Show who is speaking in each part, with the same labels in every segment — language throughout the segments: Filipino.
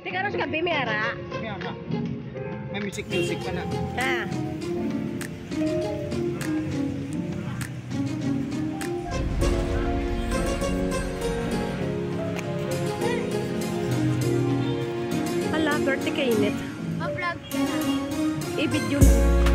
Speaker 1: Teka, ros ka, bimera.
Speaker 2: Na. May music music pa na.
Speaker 1: Ha? Hala, birthday ka init.
Speaker 3: Ma-vlog ka na.
Speaker 1: I-video.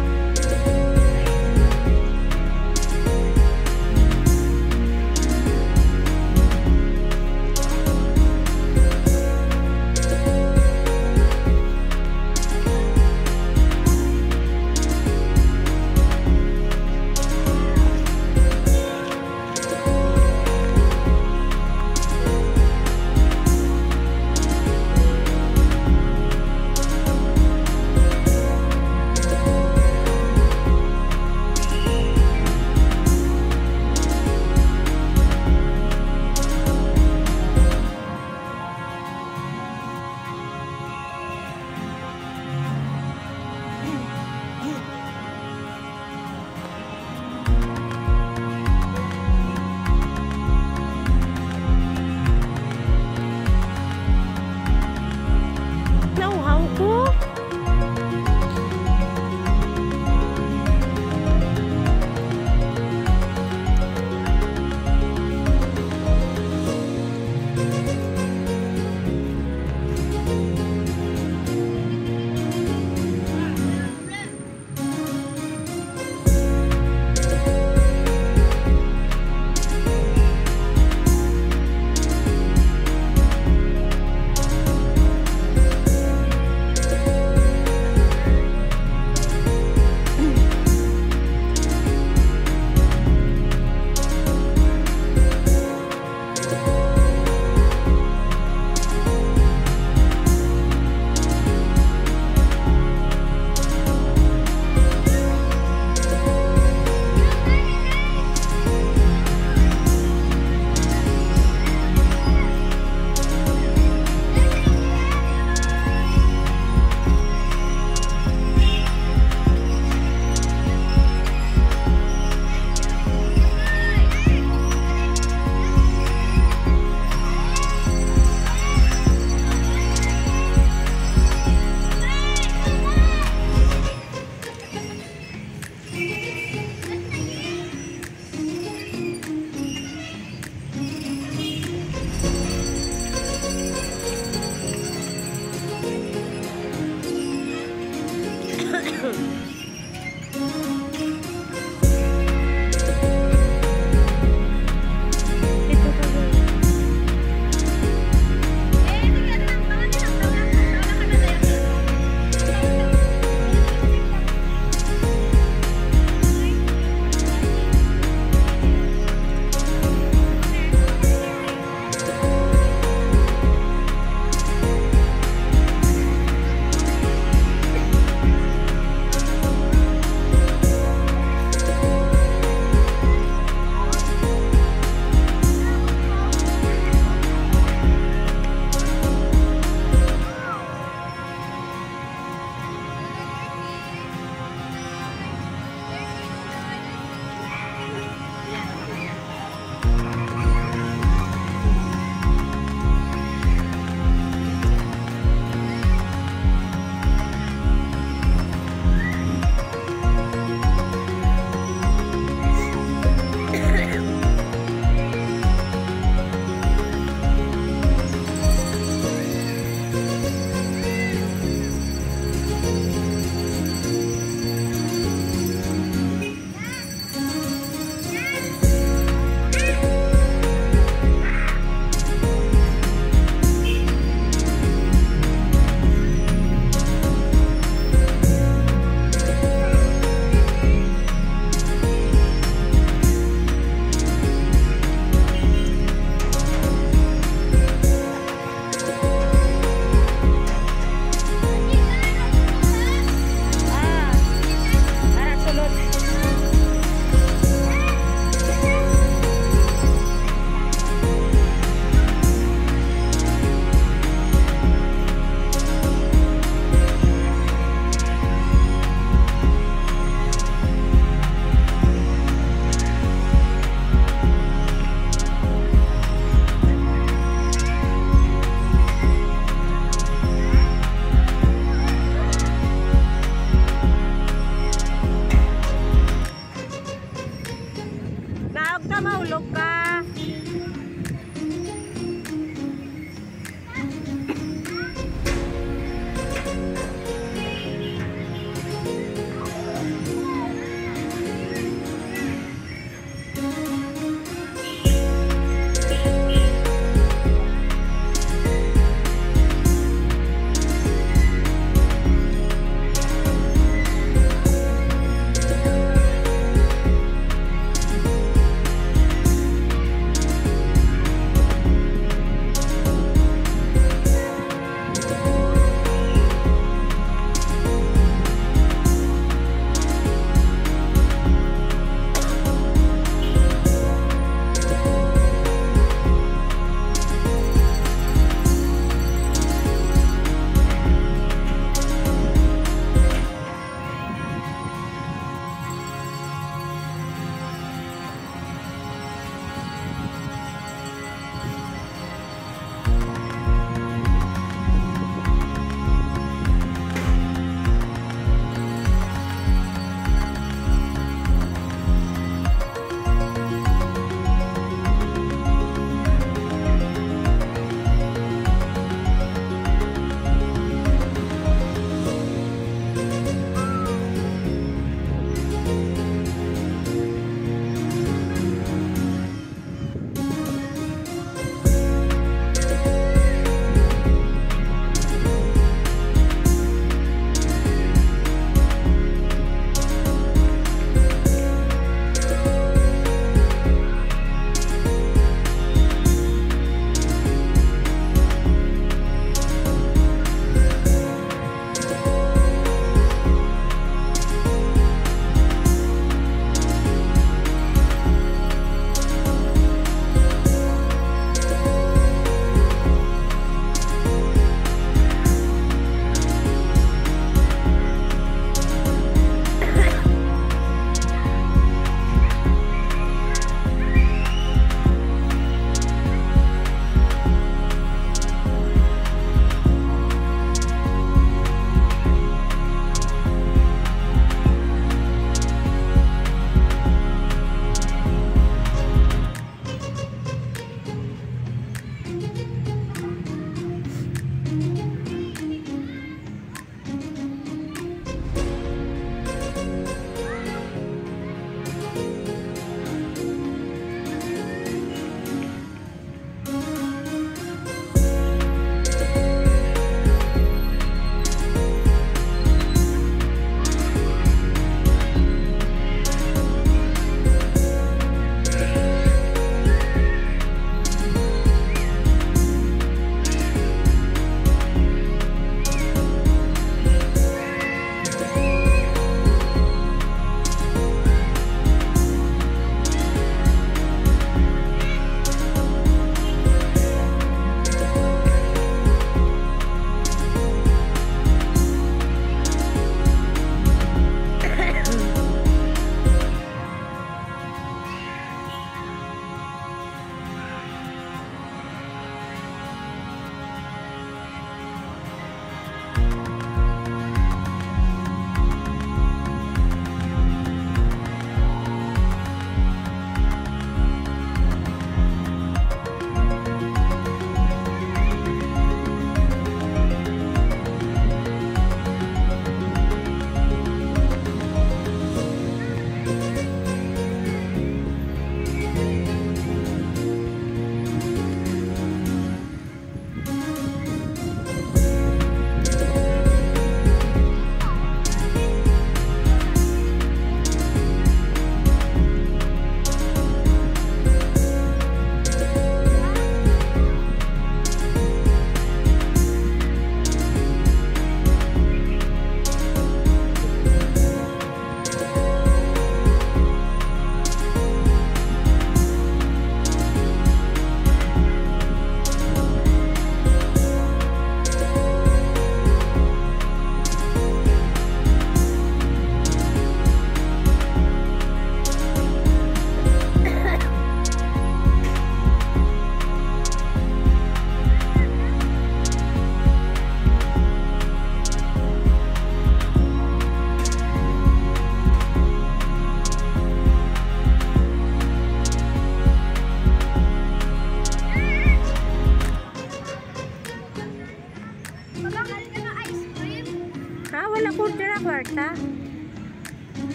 Speaker 1: kwarta?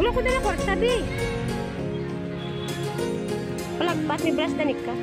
Speaker 1: Ano ko na kwarta, bi? Palagpat ni Bras Danik ka?